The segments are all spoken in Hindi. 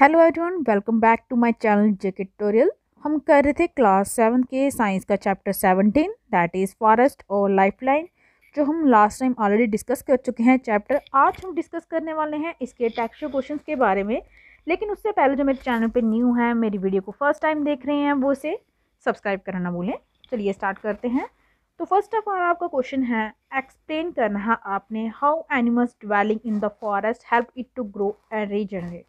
Hello everyone welcome back to my channel J tutorial हम कर रहे थे क्लास सेवन के साइंस का chapter seventeen that is forest और लाइफलाइन जो हम लास्ट टाइम ऑलरेडी डिस्कस कर चुके हैं चैप्टर आज हम डिस्कस करने वाले हैं इसके टेक्सचर क्वेश्चन के बारे में. लेकिन उससे पहले जो मेरे चैनल पर न्यू है, मेरी वीडियो को फ़र्स्ट टाइम देख रहे हैं, वो इसे सब्सक्राइब करना ना भूलें. चलिए स्टार्ट करते हैं. तो फ़र्स्ट ऑफ़ ऑल आपका क्वेश्चन है एक्सप्लेन करना है आपने how animals dwelling in the forest help it to grow and regenerate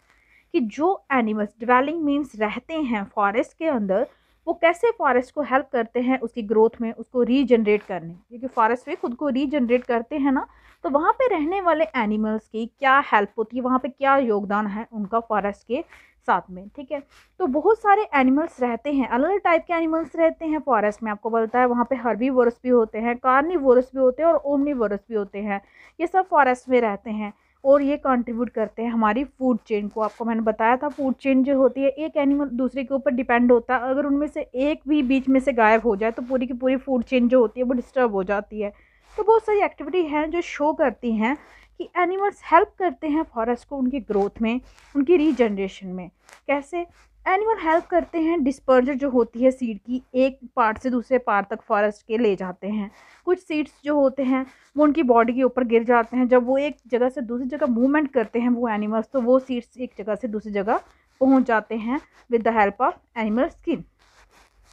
कि जो एनिमल्स डिवेलिंग मीन्स रहते हैं फॉरेस्ट के अंदर, वो कैसे फॉरेस्ट को हेल्प करते हैं उसकी ग्रोथ में, उसको रीजनरेट करने क्योंकि फॉरेस्ट में खुद को रीजनरेट करते हैं ना तो वहाँ पे रहने वाले एनिमल्स की क्या हेल्प होती है, वहाँ पे क्या योगदान है उनका फॉरेस्ट के साथ में, ठीक है? तो बहुत सारे एनिमल्स रहते हैं अलग अलग टाइप के एनिमल्स रहते हैं फॉरेस्ट में, आपको बोलता है, वहाँ पे हर्बी भी होते हैं कार्निवोरस भी होते हैं और ओमनी भी होते हैं, ये सब फॉरेस्ट में रहते हैं। और ये कंट्रीब्यूट करते हैं हमारी फ़ूड चेन को। आपको मैंने बताया था फ़ूड चेन जो होती है, एक एनिमल दूसरे के ऊपर डिपेंड होता है। अगर उनमें से एक भी बीच में से गायब हो जाए तो पूरी की पूरी फ़ूड चेन जो होती है, वो डिस्टर्ब हो जाती है। तो बहुत सारी एक्टिविटी हैं जो शो करती हैं कि एनिमल्स हेल्प करते हैं फॉरेस्ट को उनकी ग्रोथ में, उनकी रीजनरेशन में। कैसे? एनिमल हेल्प करते हैं डिस्पर्जर जो होती है सीड की, एक पार्ट से दूसरे पार्ट तक फॉरेस्ट के ले जाते हैं। कुछ सीड्स जो होते हैं, वो उनकी बॉडी के ऊपर गिर जाते हैं। जब वो एक जगह से दूसरी जगह मूवमेंट करते हैं वो एनिमल्स तो वो सीड्स एक जगह से दूसरी जगह पहुँच जाते हैं with the help of animal skin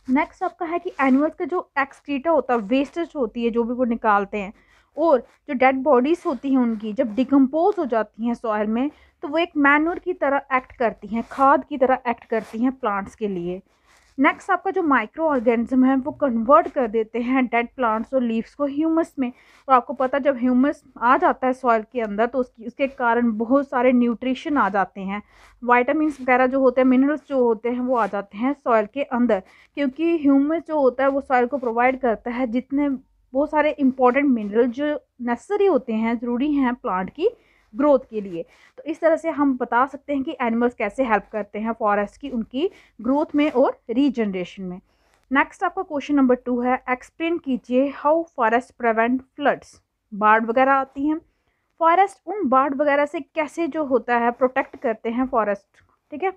next आपका है कि एनिमल्स का जो एक्सक्रीटा होता है वेस्टेज होती है, जो भी वो निकालते हैं और जो डेड बॉडीज़ होती हैं उनकी, जब डिकम्पोज हो जाती हैं सॉयल में तो वो एक मैनूर की तरह एक्ट करती हैं, खाद की तरह एक्ट करती हैं प्लांट्स के लिए। नेक्स्ट आपका जो माइक्रो ऑर्गेनिज्म है, वो कन्वर्ट कर देते हैं डेड प्लांट्स और लीव्स को ह्यूमस में। और आपको पता, जब ह्यूमस आ जाता है सॉइल के अंदर तो उसकी, उसके कारण बहुत सारे न्यूट्रिशन आ जाते हैं। वाइटामिन वगैरह जो होते हैं मिनरल्स जो होते हैं, वो आ जाते हैं सॉइल के अंदर। क्योंकि ह्यूमस जो होता है, वो सॉइल को प्रोवाइड करता है जितने बहुत सारे इंपॉर्टेंट मिनरल जो नेसेसरी होते हैं, ज़रूरी हैं प्लांट की ग्रोथ के लिए। तो इस तरह से हम बता सकते हैं कि एनिमल्स कैसे हेल्प करते हैं फॉरेस्ट की, उनकी ग्रोथ में और रीजनरेशन में। नेक्स्ट आपका क्वेश्चन नंबर टू है एक्सप्लेन कीजिए हाउ फॉरेस्ट प्रिवेंट फ्लड्स बाढ़ वगैरह आती हैं। फॉरेस्ट उन बाढ़ वगैरह से कैसे जो होता है प्रोटेक्ट करते हैं फॉरेस्ट ठीक है?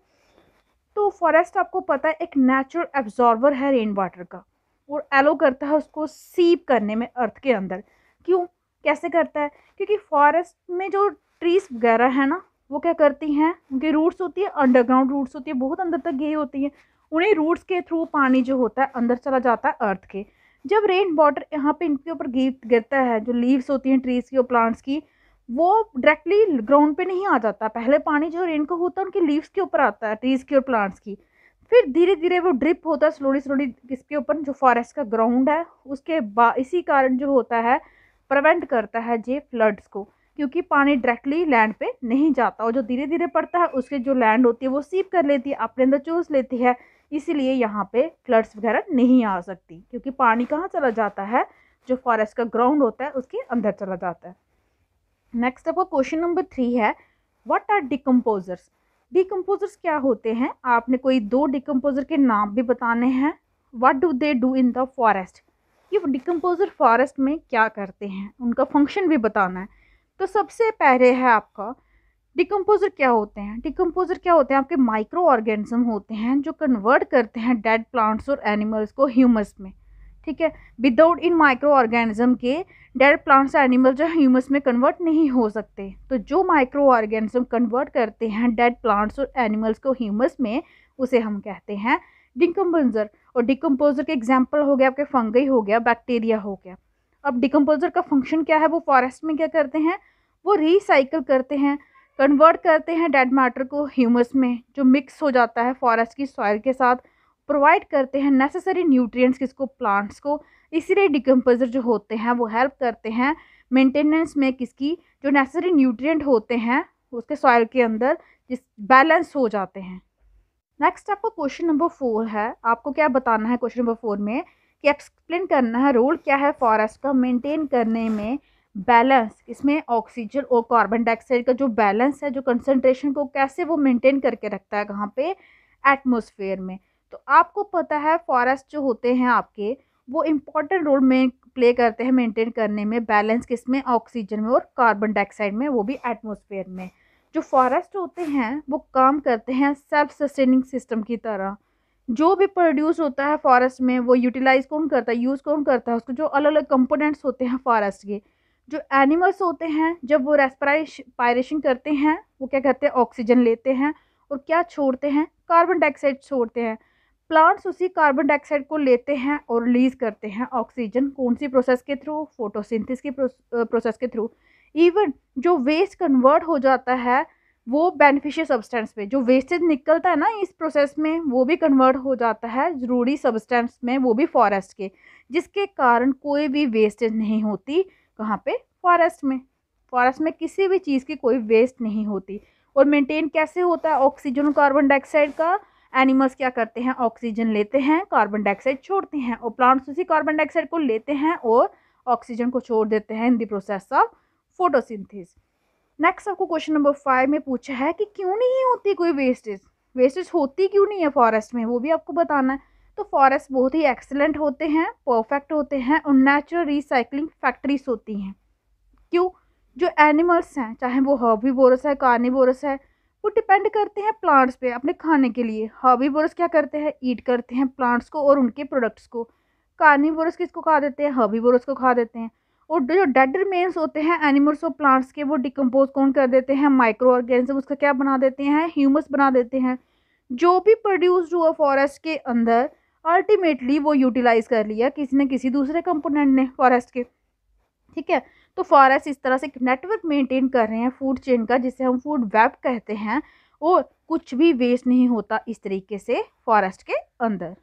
तो फॉरेस्ट आपको पता है, एक नेचुरल एब्जॉर्वर है रेन वाटर का। और एलो करता है उसको सीप करने में अर्थ के अंदर। क्यों? कैसे करता है? क्योंकि फॉरेस्ट में जो ट्रीज वगैरह है ना, वो क्या करती हैं? उनकी रूट्स होती है अंडरग्राउंड रूट्स होती है, बहुत अंदर तक गई होती हैं। उन्हें रूट्स के थ्रू पानी जो होता है, अंदर चला जाता है अर्थ के। जब रेन वाटर यहाँ पे इनके ऊपर गिर, गिरता है, जो लीव्स होती हैं ट्रीज की और प्लांट्स की, वो डायरेक्टली ग्राउंड पे नहीं आ जाता। पहले पानी जो रेन का होता है, उनकी लीव्स के ऊपर आता है ट्रीज की और प्लांट्स की। फिर धीरे धीरे वो ड्रिप होता है स्लोली स्लोली किसके ऊपर जो फॉरेस्ट का ग्राउंड है, उसके बा, इसी कारण जो होता है प्रवेंट करता है जे फ्लड्स को, क्योंकि पानी डायरेक्टली लैंड पे नहीं जाता और जो धीरे धीरे पड़ता है, उसके जो लैंड होती है, वो सीप कर लेती है, अपने अंदर चूस लेती है, इसीलिए यहाँ पे फ्लड्स वगैरह नहीं आ सकती, क्योंकि पानी कहाँ चला जाता है, जो फॉरेस्ट का ग्राउंड होता है, उसके अंदर चला जाता है। नेक्स्ट आपका question number three what are are decomposers decomposers क्या होते हैं? आपने कोई दो डिकम्पोजर के नाम भी बताने हैं। What do they do in the forest ये डिकम्पोजर फॉरेस्ट में क्या करते हैं? उनका फ़ंक्शन भी बताना है। तो सबसे पहले है आपका डिकम्पोजर क्या होते हैं? डिकम्पोजर क्या होते हैं? आपके माइक्रो ऑर्गेनिज्म होते हैं जो कन्वर्ट करते हैं डेड प्लांट्स और एनिमल्स को ह्यूमस में। ठीक है? विदाउट इन माइक्रो ऑर्गेनिज्म के डेड प्लांट्स एनिमल जो ह्यूमस में कन्वर्ट नहीं हो सकते। तो जो माइक्रो ऑर्गेनिज्म कन्वर्ट करते हैं डेड प्लांट्स और एनिमल्स को ह्यूमस में, उसे हम कहते हैं डिकम्पोजर और डिकम्पोजर के एग्ज़ाम्पल हो गया, आपके फंगई हो गया बैक्टीरिया हो गया। अब डिकम्पोजर का फ़ंक्शन क्या है? वो फॉरेस्ट में क्या करते हैं? वो रिसाइकल करते हैं कन्वर्ट करते हैं डेड मैटर को ह्यूमस में, जो मिक्स हो जाता है फॉरेस्ट की सॉइल के साथ। प्रोवाइड करते हैं नेसेसरी न्यूट्रिएंट्स किसको प्लांट्स को। इसीलिए डिकम्पोजर जो होते हैं, वो हेल्प करते हैं मेंटेनेंस में किसकी, जो नेसेसरी न्यूट्रिएंट होते हैं, उसके सॉइल के अंदर जिस बैलेंस हो जाते हैं। नेक्स्ट आपका क्वेश्चन नंबर फोर है। आपको क्या बताना है क्वेश्चन नंबर फोर में कि एक्सप्लेन करना है रोल क्या है फॉरेस्ट का मेंटेन करने में बैलेंस इसमें ऑक्सीजन और कार्बन डाइऑक्साइड का जो बैलेंस है, जो कंसनट्रेशन को कैसे वो मेंटेन करके रखता है कहाँ पे? एटमोसफेयर में। तो आपको पता है फॉरेस्ट जो होते हैं आपके, वो इंपॉर्टेंट रोल में प्ले करते हैं मेंटेन करने में बैलेंस किसमें? ऑक्सीजन में और कार्बन डाइऑक्साइड में, वो भी एटमोसफेयर में। जो फॉरेस्ट होते हैं, वो काम करते हैं सेल्फ सस्टेनिंग सिस्टम की तरह। जो भी प्रोड्यूस होता है फॉरेस्ट में, वो यूटिलाइज कौन करता है? यूज़ कौन करता है? उसको जो अलग अलग कंपोनेंट्स होते हैं फॉरेस्ट के। जो एनिमल्स होते हैं, जब वो रेस्पराइरेशन करते हैं, वो क्या करते हैं? ऑक्सीजन लेते हैं और क्या छोड़ते हैं? कार्बन डाइऑक्साइड छोड़ते हैं। प्लांट्स उसी कार्बन डाइऑक्साइड को लेते हैं और रिलीज़ करते हैं ऑक्सीजन कौन सी प्रोसेस के थ्रू? फोटोसिंथेसिस की प्रोसेस के थ्रू। इवन जो वेस्ट कन्वर्ट हो जाता है, वो बेनिफिशियल सब्सटेंस में जो वेस्टेज निकलता है ना इस प्रोसेस में, वो भी कन्वर्ट हो जाता है ज़रूरी सब्सटेंस में, वो भी फॉरेस्ट के, जिसके कारण कोई भी वेस्टेज नहीं होती कहाँ पे? फॉरेस्ट में। फॉरेस्ट में किसी भी चीज़ की कोई वेस्ट नहीं होती। और मेंटेन कैसे होता है? ऑक्सीजन और कार्बन डाइऑक्साइड का एनिमल्स क्या करते हैं? ऑक्सीजन लेते हैं, कार्बन डाइऑक्साइड छोड़ते हैं और प्लांट्स उसी कार्बन डाइऑक्साइड को लेते हैं और ऑक्सीजन को छोड़ देते हैं in the process of photosynthesis. Next आपको क्वेश्चन नंबर फाइव में पूछा है कि क्यों नहीं होती कोई वेस्टेज वेस्टेज होती क्यों नहीं है फॉरेस्ट में? वो भी आपको बताना है। तो फॉरेस्ट बहुत ही एक्सेलेंट होते हैं परफेक्ट होते हैं और नेचुरल रिसाइकलिंग फैक्ट्रीज होती हैं। क्यों? जो एनिमल्स हैं, चाहे वो हर्बीवोरस है कार्निवोरस है वो डिपेंड करते हैं प्लांट्स पे अपने खाने के लिए। हर्बीवोरस क्या करते हैं? ईट करते हैं प्लांट्स को और उनके प्रोडक्ट्स को। कार्निवोरस किसको खा देते हैं? हर्बीवोरस को खा देते हैं। और जो डेड रिमेन्स होते हैं एनिमल्स और प्लांट्स के, वो डिकम्पोज कौन कर देते हैं? माइक्रो ऑर्गेनिज्म उसका क्या बना देते हैं? ह्यूमस बना देते हैं। जो भी प्रोड्यूस्ड हुआ फॉरेस्ट के अंदर अल्टीमेटली वो यूटिलाइज कर लिया किसी न किसी दूसरे कंपोनेंट ने फॉरेस्ट के। ठीक है? तो फॉरेस्ट इस तरह से एक नेटवर्क मेंटेन कर रहे हैं फ़ूड चेन का, जिसे हम फ़ूड वेब कहते हैं और कुछ भी वेस्ट नहीं होता इस तरीके से फॉरेस्ट के अंदर।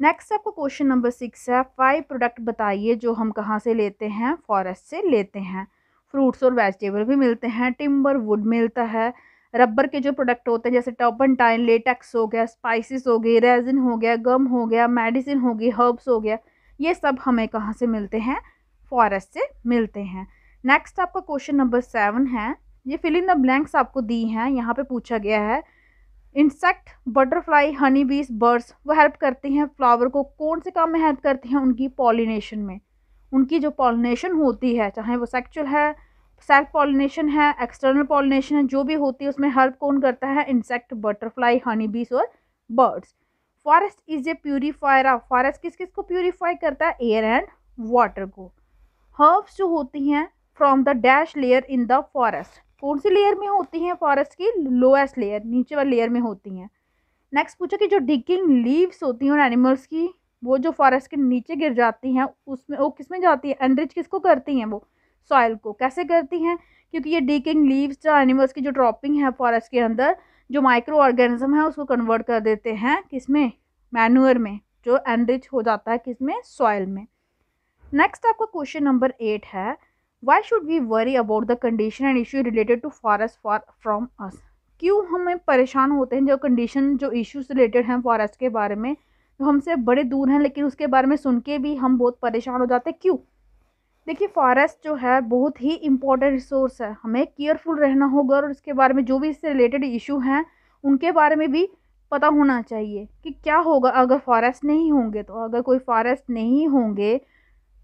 नेक्स्ट आपको क्वेश्चन नंबर सिक्स है फाइव प्रोडक्ट बताइए जो हम कहाँ से लेते हैं फॉरेस्ट से लेते हैं। फ्रूट्स और वेजिटेबल भी मिलते हैं टिम्बर वुड मिलता है। रबर के जो प्रोडक्ट होते हैं, जैसे टॉपन टर्पनटाइन लेटेक्स हो गया स्पाइसेस हो गई रेजिन हो गया गम हो गया मेडिसिन हो गई हर्ब्स हो गया, ये सब हमें कहाँ से मिलते हैं? फॉरेस्ट से मिलते हैं। नेक्स्ट आपका क्वेश्चन नंबर सेवन है। ये फिल इन द ब्लैंक्स आपको दी हैं। यहाँ पे पूछा गया है। इंसेक्ट बटरफ्लाई हनी बीस बर्ड्स वो हेल्प करती हैं फ्लावर को। कौन से काम में हेल्प करती हैं? उनकी पॉलिनेशन में। उनकी जो पॉलिनेशन होती है, चाहे वो सेक्चुअल है सेल्फ पॉलिनेशन है एक्सटर्नल पॉलिनेशन है, जो भी होती है, उसमें हेल्प कौन करता है? इंसेक्ट बटरफ्लाई हनी बीस और birds forest is a purifier of forest किस किस को प्यूरीफाई करता है? एयर एंड वाटर को। हर्ब्स जो होती हैं from the dash layer in the forest. कौन सी लेयर में होती हैं फॉरेस्ट की? लोएस्ट लेयर, नीचे वाली लेयर में होती हैं। नेक्स्ट पूछा कि जो डिगिंग लीव्स होती हैं एनिमल्स की, वो जो फॉरेस्ट के नीचे गिर जाती हैं, उसमें वो किसमें जाती है? एनरिच किसको करती हैं वो? सॉइल को। कैसे करती हैं? क्योंकि ये डिगिंग लीव्स जो एनिमल्स की जो ड्रॉपिंग है फॉरेस्ट के अंदर, जो माइक्रो ऑर्गेनिज्म है, उसको कन्वर्ट कर देते हैं किसमें? मैनुअर में, जो एनरिच हो जाता है किसमें? सॉइल में। नेक्स्ट आपका क्वेश्चन नंबर एट है why should we worry about the condition and issue related to forest for from us क्यों हमें परेशान होते हैं जो कंडीशन जो इश्यूज़ रिलेटेड हैं फॉरेस्ट के बारे में? जो हमसे बड़े दूर हैं, लेकिन उसके बारे में सुन के भी हम बहुत परेशान हो जाते हैं। क्यों? देखिए फॉरेस्ट जो है, बहुत ही इंपॉर्टेंट रिसोर्स है। हमें केयरफुल रहना होगा और इसके बारे में जो भी इससे रिलेटेड इशू हैं, उनके बारे में भी पता होना चाहिए कि क्या होगा अगर फॉरेस्ट नहीं होंगे तो। अगर कोई फॉरेस्ट नहीं होंगे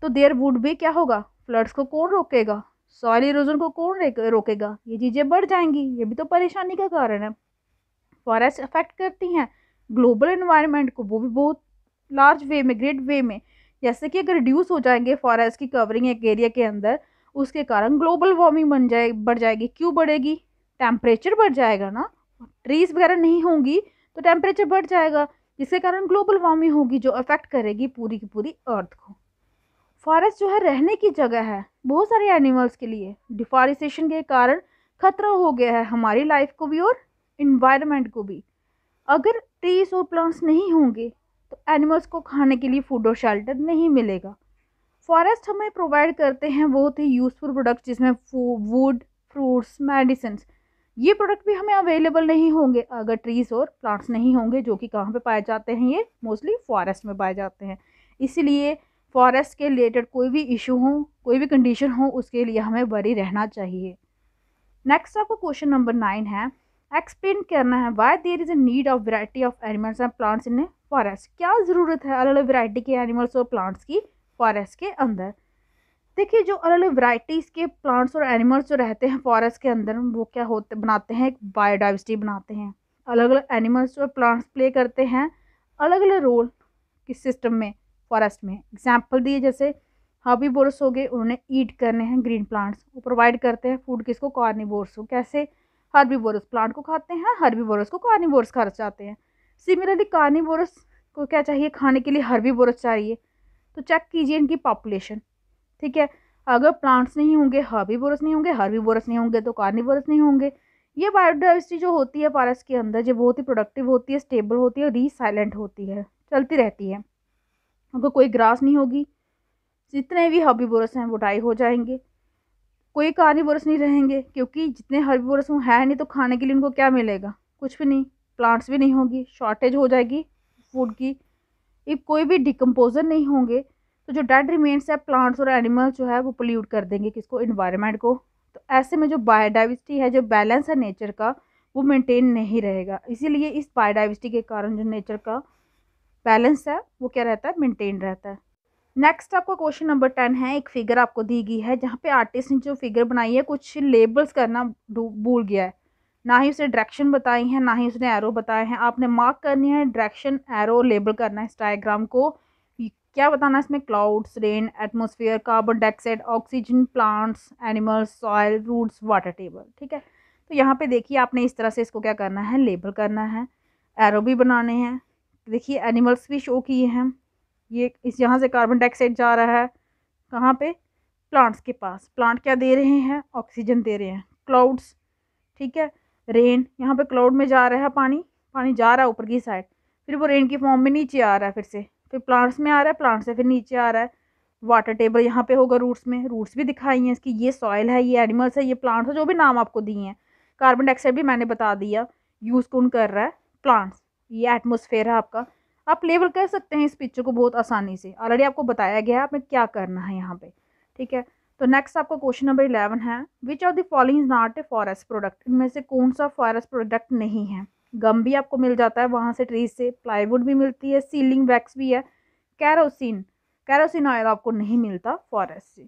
तो देर वुड भी क्या होगा? फ्लड्स को कौन रोकेगा? सॉइल इरोजन को कौन रोकेगा? ये चीज़ें बढ़ जाएँगी, ये भी तो परेशानी का कारण है। फॉरेस्ट अफेक्ट करती हैं, ग्लोबल इन्वायरमेंट को, वो भी बहुत लार्ज वे में, ग्रेट वे में। जैसे कि अगर रिड्यूस हो जाएँगे फॉरेस्ट की कवरिंग एक एरिया के अंदर, उसके कारण ग्लोबल वार्मिंग बन जाए, बढ़ जाएगी। क्यों बढ़ेगी? टेम्परेचर बढ़ जाएगा ना? ट्रीज वगैरह नहीं होंगी तो टेम्परेचर बढ़ जाएगा। जिसके कारण ग्लोबल वार्मिंग होगी, जो अफेक्ट करेगी पूरी की पूरी अर्थ को। फॉरेस्ट जो है रहने की जगह है बहुत सारे एनिमल्स के लिए। डिफॉरेस्टेशन के कारण खतरा हो गया है हमारी लाइफ को भी और इन्वायरमेंट को भी। अगर ट्रीज और प्लांट्स नहीं होंगे तो एनिमल्स को खाने के लिए फ़ूड और शेल्टर नहीं मिलेगा। फॉरेस्ट हमें प्रोवाइड करते हैं बहुत ही यूज़फुल प्रोडक्ट जिसमें वुड फ्रूट्स मेडिसिन ये प्रोडक्ट भी हमें अवेलेबल नहीं होंगे। अगर ट्रीज और प्लांट्स नहीं होंगे, जो कि कहाँ पे पाए जाते हैं, ये मोस्टली फॉरेस्ट में पाए जाते हैं। इसीलिए फॉरेस्ट के रिलेटेड कोई भी इशू हो, कोई भी कंडीशन हो, उसके लिए हमें बरी रहना चाहिए। नेक्स्ट आपको क्वेश्चन नंबर नाइन है। एक्सप्लेन करना है why there is a need of variety of animals and plants in a forest क्या ज़रूरत है अलग अलग वेराइटी के एनिमल्स और प्लांट्स की फॉरेस्ट के अंदर? देखिए, जो अलग अलग वैरायटीज़ के प्लांट्स और एनिमल्स जो रहते हैं फॉरेस्ट के अंदर, वो क्या होते, बनाते हैं? एक बायोडाइवर्सिटी बनाते हैं। अलग अलग एनिमल्स और प्लांट्स प्ले करते हैं। अलग अलग रोल किस सिस्टम में? फॉरेस्ट में। एग्ज़ाम्पल दिए जैसे हाबी बोरस हो गए, उन्होंने ईट करने हैं ग्रीन प्लांट्स वो प्रोवाइड करते हैं फ़ूड किसको? कार्निवोर्स को। कैसे? बोरस प्लांट को खाते हैं बोरस को कार्निवोर्स खा जाते हैं। सिमिलरली कार्निवोरस को क्या चाहिए? खाने के लिए बोरस चाहिए। तो चेक कीजिए इनकी पॉपुलेशन ठीक है? अगर प्लांट्स नहीं होंगे बोरस नहीं होंगे बोरस नहीं होंगे तो कार्निवोरस नहीं होंगे। ये बायोडाइवर्सिटी जो होती है फॉरेस्ट के अंदर जो बहुत ही प्रोडक्टिव होती है स्टेबल होती है री साइलेंट होती है, चलती रहती है। अगर कोई ग्रास नहीं होगी, जितने भी बोरस हैं वो डाई हो जाएँगे। कोई कार्निवोरस नहीं रहेंगे, क्योंकि जितने बोरस वो हैं नहीं तो खाने के लिए उनको क्या मिलेगा? कुछ भी नहीं, प्लांट्स भी नहीं होंगी, शॉर्टेज हो जाएगी फ़ूड की। इफ़ कोई भी डिकम्पोजर नहीं होंगे तो जो डेड रिमेन्स है, प्लांट्स और एनिमल्स जो है, वो पोल्यूट कर देंगे किसको? इन्वायरमेंट को। तो ऐसे में जो बायोडाइवर्सिटी है, जो बैलेंस है नेचर का, वो मेंटेन नहीं रहेगा। इसीलिए इस बायोडाइवर्सिटी के कारण, जो नेचर का बैलेंस है, वो क्या रहता है? मेंटेन रहता है। नेक्स्ट आपका क्वेश्चन नंबर टेन है, एक फिगर आपको दी गई है, जहाँ पे आर्टिस्ट ने जो फिगर बनाई है, कुछ लेबल्स करना भूल गया है। ना ही उसने डायरेक्शन बताई है, ना ही उसने एरो बताए हैं। आपने मार्क करनी है डायरेक्शन एरो लेबल करना है इस डायग्राम को क्या बताना है इसमें? Clouds rain atmosphere carbon dioxide oxygen plants animals soil roots water table ठीक है? तो यहाँ पे देखिए, आपने इस तरह से इसको क्या करना है? लेबल करना है। एरो भी बनाने हैं। देखिए एनिमल्स भी शो किए हैं। ये इस यहाँ से कार्बन डाइऑक्साइड जा रहा है। कहाँ पे? प्लांट्स के पास। प्लांट क्या दे रहे हैं? ऑक्सीजन दे रहे हैं। क्लाउड्स ठीक है? रेन यहाँ पे क्लाउड में जा रहा है पानी। पानी जा रहा है ऊपर की साइड फिर वो रेन की फॉर्म में नीचे आ रहा है फिर से। फिर प्लांट्स में आ रहा है प्लांट से फिर नीचे आ रहा है। वाटर टेबल यहाँ पे होगा रूट्स में। रूट्स भी दिखाई हैं इसकी। ये सॉइल है, ये एनिमल्स है, ये प्लांट्स है, जो भी नाम आपको दिए हैं। कार्बन डाइऑक्साइड भी मैंने बता दिया। यूज़ कौन कर रहा है? प्लांट्स ये एटमोसफेयर है आपका। आप लेवल कर सकते हैं इस पिक्चर को बहुत आसानी से। ऑलरेडी आपको बताया गया है, आपने क्या करना है यहाँ पे। ठीक है? तो नेक्स्ट आपका क्वेश्चन नंबर इलेवन है। Which of the following is not a forest product इनमें से कौन सा फॉरेस्ट प्रोडक्ट नहीं है? गम भी आपको मिल जाता है वहाँ से ट्रीज से। प्लाईवुड भी मिलती है। सीलिंग वैक्स भी है। कैरोसिन कैरोसिन ऑयल आपको नहीं मिलता फॉरेस्ट से।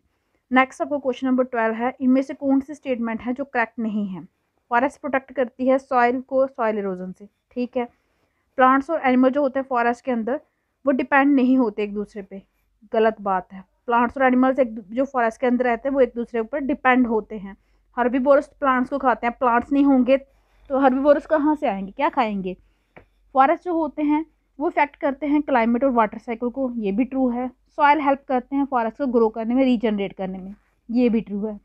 नेक्स्ट आपको क्वेश्चन नंबर ट्वेल्व है। इनमें से कौन सी स्टेटमेंट है जो करेक्ट नहीं है? फॉरेस्ट प्रोटेक्ट करती है सॉइल को सॉइल इरोजन से। ठीक है? प्लांट्स और एनिमल जो होते हैं फॉरेस्ट के अंदर, वो डिपेंड नहीं होते एक दूसरे पे। गलत बात है। प्लांट्स और एनिमल्स एक जो फॉरेस्ट के अंदर रहते हैं, वो एक दूसरे ऊपर डिपेंड होते हैं। हर्बीवोरस प्लांट्स को खाते हैं। प्लांट्स नहीं होंगे तो हर्बीवोरस कहाँ से आएँगे? क्या खाएँगे? फॉरेस्ट जो होते हैं, वो इफ़ेक्ट करते हैं क्लाइमेट और वाटर साइकिल को। ये भी ट्रू है। सॉयल हेल्प करते हैं फॉरेस्ट को ग्रो करने में, रीजनरेट करने में। ये भी ट्रू है।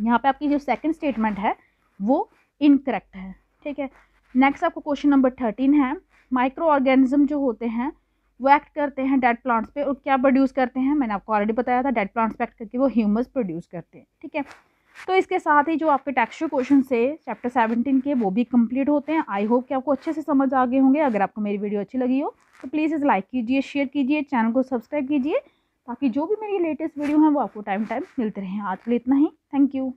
यहाँ पे आपकी जो सेकंड स्टेटमेंट है, वो इनकरेक्ट है। ठीक है? नेक्स्ट आपको क्वेश्चन नंबर थर्टीन है। माइक्रो ऑर्गेनिज्म जो होते हैं, वो एक्ट करते हैं डेड प्लांट्स पे और क्या प्रोड्यूस करते हैं? मैंने आपको ऑलरेडी बताया था डेड प्लांट्स पे एक्ट करके वो ह्यूमस प्रोड्यूस करते हैं, ठीक है? तो इसके साथ ही जो आपके टेक्सचर क्वेश्चन से चैप्टर सेवनटीन के, वो भी कंप्लीट होते हैं। आई होप कि आपको अच्छे से समझ आ गए होंगे। अगर आपको मेरी वीडियो अच्छी लगी हो तो प्लीज़ इसे लाइक कीजिए शेयर कीजिए चैनल को सब्सक्राइब कीजिए, ताकि जो भी मेरी लेटेस्ट वीडियो हैं, वो आपको टाइम टाइम मिलते रहें। आज के लिए इतना ही। Thank you